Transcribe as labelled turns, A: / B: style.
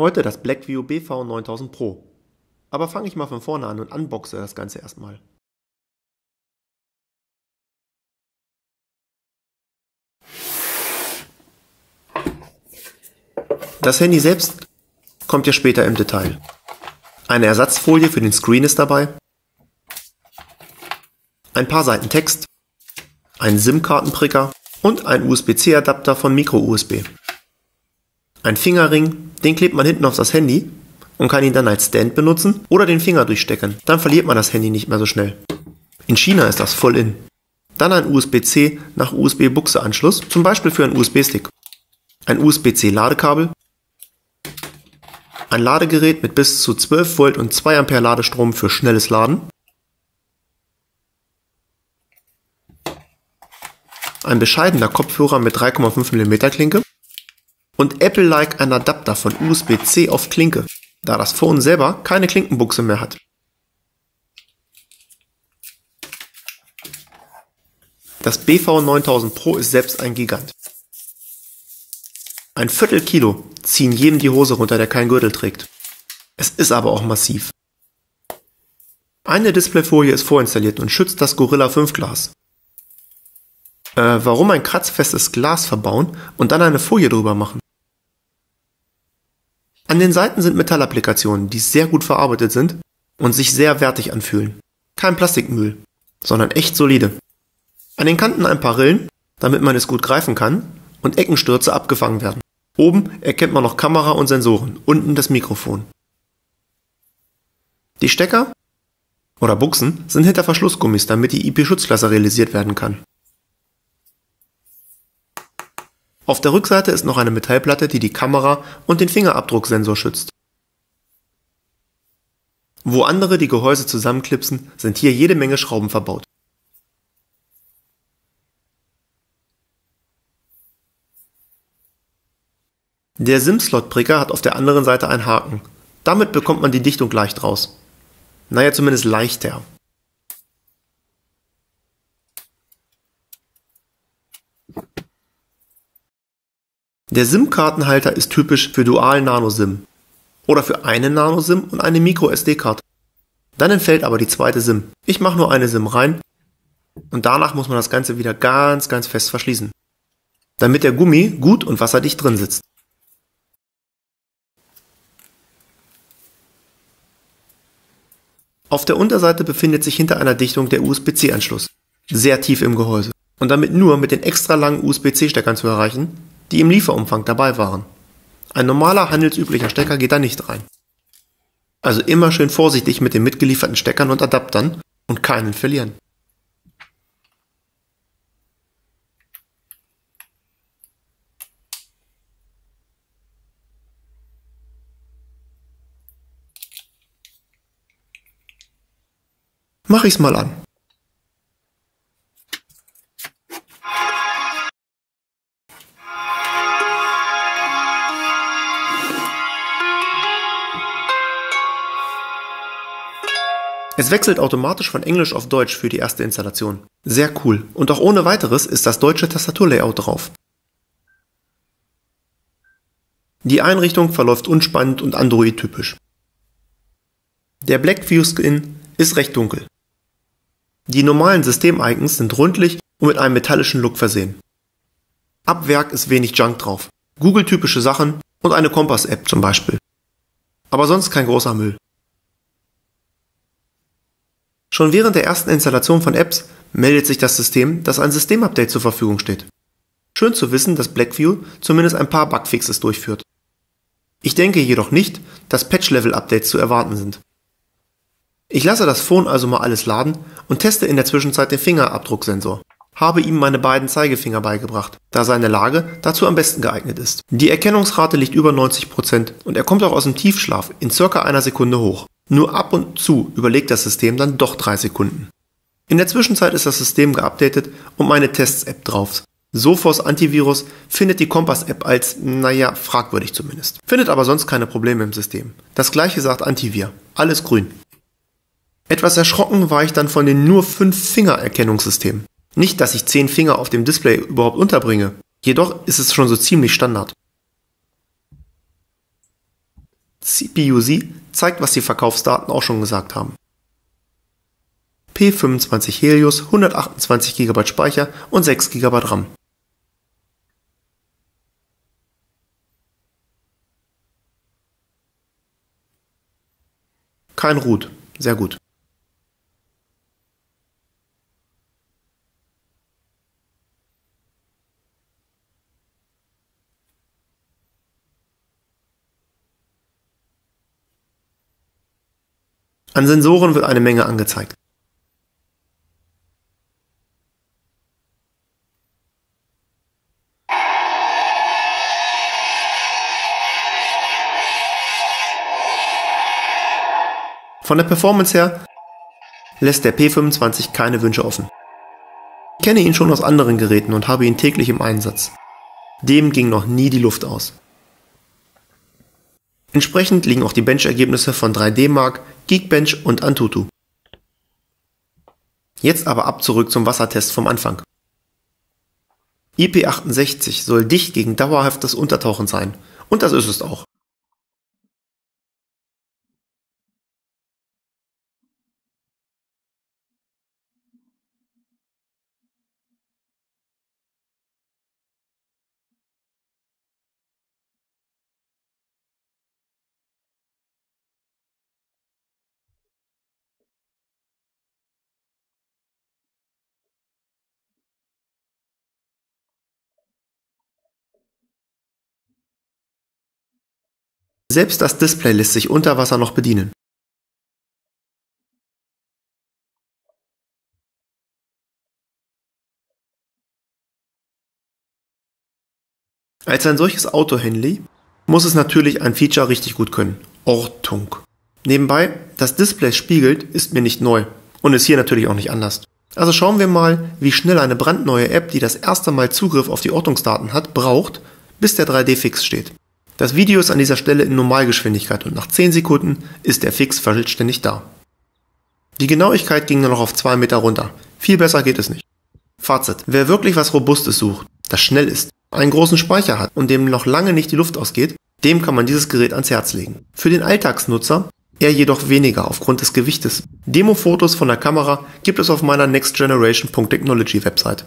A: Heute das Blackview BV 9000 Pro. Aber fange ich mal von vorne an und unboxe das Ganze erstmal. Das Handy selbst kommt ja später im Detail. Eine Ersatzfolie für den Screen ist dabei, ein paar Seiten Text, ein SIM-Kartenpricker und ein USB-C-Adapter von Micro-USB. Ein Fingerring, den klebt man hinten auf das Handy und kann ihn dann als Stand benutzen oder den Finger durchstecken. Dann verliert man das Handy nicht mehr so schnell. In China ist das voll in. Dann ein USB-C nach USB-Buchse-Anschluss, zum Beispiel für einen USB-Stick. Ein USB-C-Ladekabel. Ein Ladegerät mit bis zu 12 Volt und 2 Ampere Ladestrom für schnelles Laden. Ein bescheidener Kopfhörer mit 3,5 mm Klinke und Apple-like ein Adapter von USB-C auf Klinke, da das Phone selber keine Klinkenbuchse mehr hat. Das BV 9000 Pro ist selbst ein Gigant. Ein Viertel Kilo ziehen jedem die Hose runter, der keinen Gürtel trägt. Es ist aber auch massiv. Eine Displayfolie ist vorinstalliert und schützt das Gorilla 5 Glas. Äh, warum ein kratzfestes Glas verbauen und dann eine Folie drüber machen? An den Seiten sind Metallapplikationen, die sehr gut verarbeitet sind und sich sehr wertig anfühlen. Kein Plastikmüll, sondern echt solide. An den Kanten ein paar Rillen, damit man es gut greifen kann und Eckenstürze abgefangen werden. Oben erkennt man noch Kamera und Sensoren, unten das Mikrofon. Die Stecker oder Buchsen sind hinter Verschlussgummis, damit die IP-Schutzklasse realisiert werden kann. Auf der Rückseite ist noch eine Metallplatte, die die Kamera und den Fingerabdrucksensor schützt. Wo andere die Gehäuse zusammenklipsen, sind hier jede Menge Schrauben verbaut. Der SIM-Slot-Pricker hat auf der anderen Seite einen Haken. Damit bekommt man die Dichtung leicht raus. Naja, zumindest leichter. Der SIM-Kartenhalter ist typisch für Dual-Nano-SIM oder für eine Nano-SIM und eine Micro-SD-Karte. Dann entfällt aber die zweite SIM. Ich mache nur eine SIM rein und danach muss man das Ganze wieder ganz, ganz fest verschließen, damit der Gummi gut und wasserdicht drin sitzt. Auf der Unterseite befindet sich hinter einer Dichtung der USB-C-Anschluss, sehr tief im Gehäuse und damit nur mit den extra langen USB-C-Steckern zu erreichen, die im Lieferumfang dabei waren. Ein normaler handelsüblicher Stecker geht da nicht rein. Also immer schön vorsichtig mit den mitgelieferten Steckern und Adaptern und keinen verlieren. Mach ich's mal an. Es wechselt automatisch von Englisch auf Deutsch für die erste Installation. Sehr cool. Und auch ohne weiteres ist das deutsche Tastaturlayout drauf. Die Einrichtung verläuft unspannend und Android-typisch. Der Blackview-Skin ist recht dunkel. Die normalen System-Icons sind rundlich und mit einem metallischen Look versehen. Ab Werk ist wenig Junk drauf. Google-typische Sachen und eine Kompass-App zum Beispiel. Aber sonst kein großer Müll. Schon während der ersten Installation von Apps meldet sich das System, dass ein Systemupdate zur Verfügung steht. Schön zu wissen, dass Blackview zumindest ein paar Bugfixes durchführt. Ich denke jedoch nicht, dass Patch-Level-Updates zu erwarten sind. Ich lasse das Phone also mal alles laden und teste in der Zwischenzeit den Fingerabdrucksensor. Habe ihm meine beiden Zeigefinger beigebracht, da seine Lage dazu am besten geeignet ist. Die Erkennungsrate liegt über 90% und er kommt auch aus dem Tiefschlaf in circa einer Sekunde hoch. Nur ab und zu überlegt das System dann doch drei Sekunden. In der Zwischenzeit ist das System geupdatet und meine Tests-App drauf. Sophos Antivirus findet die Kompass-App als, naja, fragwürdig zumindest. Findet aber sonst keine Probleme im System. Das gleiche sagt Antivir. Alles grün. Etwas erschrocken war ich dann von den nur 5-Finger-Erkennungssystemen. Nicht, dass ich 10 Finger auf dem Display überhaupt unterbringe. Jedoch ist es schon so ziemlich Standard. CPU-Z zeigt, was die Verkaufsdaten auch schon gesagt haben. P25 Helios, 128 GB Speicher und 6 GB RAM. Kein Root, sehr gut. An Sensoren wird eine Menge angezeigt. Von der Performance her lässt der P25 keine Wünsche offen. Ich kenne ihn schon aus anderen Geräten und habe ihn täglich im Einsatz. Dem ging noch nie die Luft aus. Entsprechend liegen auch die Benchergebnisse von 3D Mark, Geekbench und Antutu. Jetzt aber ab zurück zum Wassertest vom Anfang. IP68 soll dicht gegen dauerhaftes Untertauchen sein. Und das ist es auch. Selbst das Display lässt sich unter Wasser noch bedienen. Als ein solches Auto-Handy muss es natürlich ein Feature richtig gut können. Ortung. Nebenbei, das Display spiegelt ist mir nicht neu und ist hier natürlich auch nicht anders. Also schauen wir mal, wie schnell eine brandneue App, die das erste Mal Zugriff auf die Ortungsdaten hat, braucht, bis der 3D-Fix steht. Das Video ist an dieser Stelle in Normalgeschwindigkeit und nach 10 Sekunden ist der Fix vollständig da. Die Genauigkeit ging nur noch auf 2 Meter runter. Viel besser geht es nicht. Fazit. Wer wirklich was Robustes sucht, das schnell ist, einen großen Speicher hat und dem noch lange nicht die Luft ausgeht, dem kann man dieses Gerät ans Herz legen. Für den Alltagsnutzer eher jedoch weniger aufgrund des Gewichtes. Demo-Fotos von der Kamera gibt es auf meiner nextgeneration.technology Website.